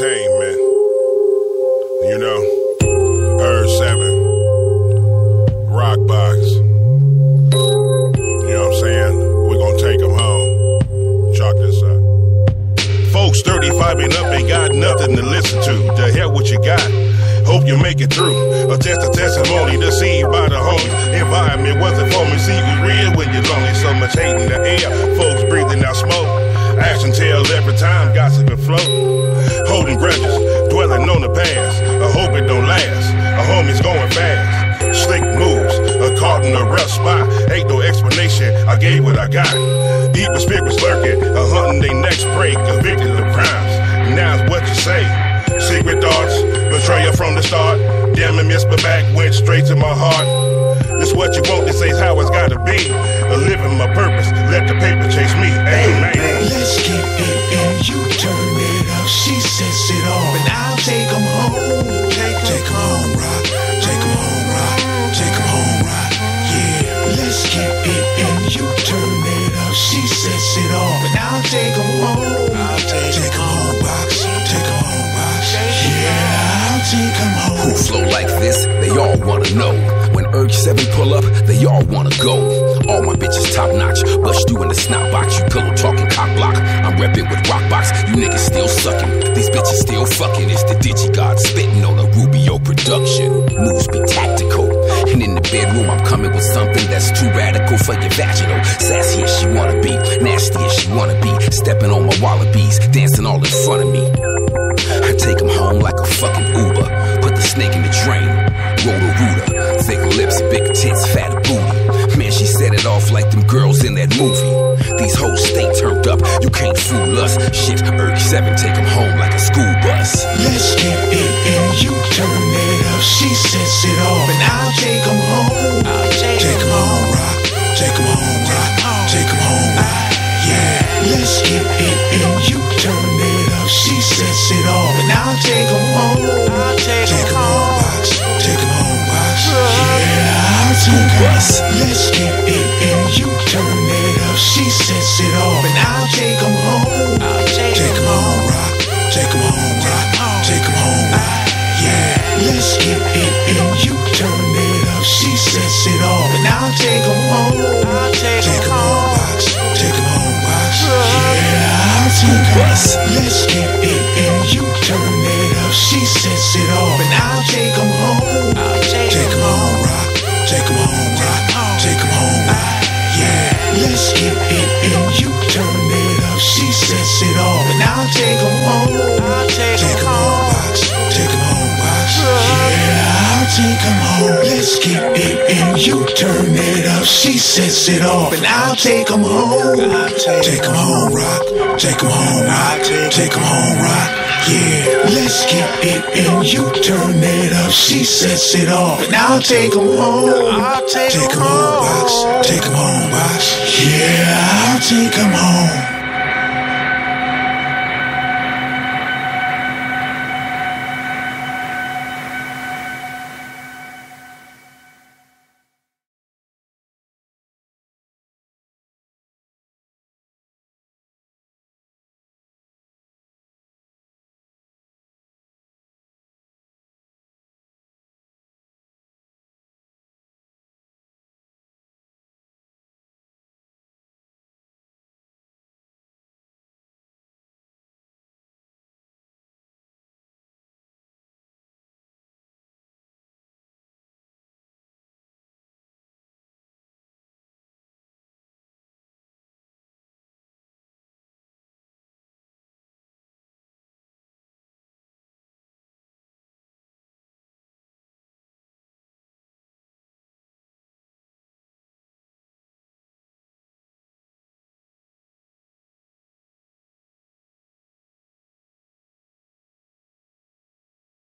Entertainment. You know, Urg 7. 35 and up ain't got nothing to listen to. The hell what you got? Hope you make it through. A test of testimony to deceived by the homies. Environment wasn't for me. See you real when you're lonely. So much hate in the air. Folks breathing out smoke. Action tell every time gossip and flow. Holding grudges, dwelling on the past. I hope it don't last. A homie's going fast. Slick moves, a caught in a rough spot. Ain't no explanation. I gave what I got. Evil spirits lurking, a hunting they next break. Convicted of crimes. Now it's what you say. Secret thoughts, betrayal from the start. Damn it, missed my back, went straight to my heart. This what you want, this ain't how it's gotta be. A living my purpose, let the paper chase me. Amen. Let's get it and you turn like this? They all wanna know. When Urg 7 pull up, they all wanna go. All my bitches top notch, bust you in the snot box. You pillow talking cock block. I'm reppin' with Rocbox. You niggas still sucking. These bitches still fucking. It's the Digi God spitting on a Rubio production. Moves be tactical. And in the bedroom, I'm coming with something that's too radical for your vaginal. Sassy as she wanna be, nasty as she wanna be. Stepping on my wallabies, dancing all in front of me. I take them home like a fucking Uber. Snake in the drain. Rooter. Thick lips, big tits, fat booty. Man, she set it off like them girls in that movie. These hoes stay turned up. You can't fool us. Shit, Urg 7, take them home like a school bus. Let's get it and you turn it up. She sets it off, and I'll take 'em home. I'll take 'em home, rock. Take 'em home, rock. Take 'em home, rock. Yeah. Let's get it and you turn it up. She sets it off, and I'll take 'em Yeah, I'll take 'em bus. Let's get it and you turn it up. She sets it off, and I'll take 'em home. I'll take 'em home, rock. Take 'em home, rock. Take 'em home, rock. Yeah, let's get it and you turn it up. She sets it off, and I'll take 'em home. I'll take 'em home, box. Take 'em home, box. Yeah, I'll take bus. Let's get it and you turn it up. She sets it turn it up. She sets it off, and I'll take take 'em home. Take Take 'em home, rock. Take Take 'em home, rock. Take Take 'em home, rock. Yeah, let's get it and you turn it up. She sets it off, and I'll take take 'em home. Take 'em home, box. Take 'em home, box. Yeah, I'll take take 'em home.